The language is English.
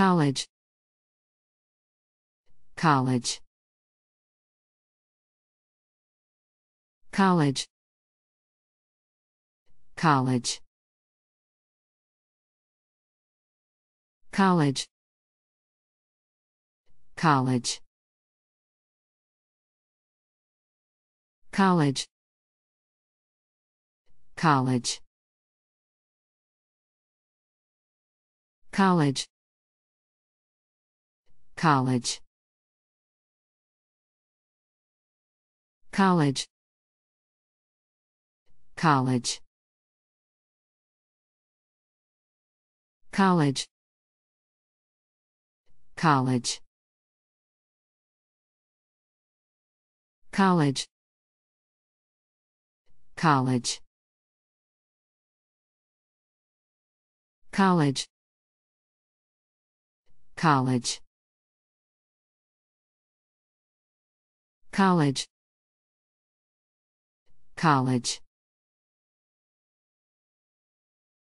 college. College. College. College. College. College. College. College. College college. College. College. College. College. College. College. College. College college. College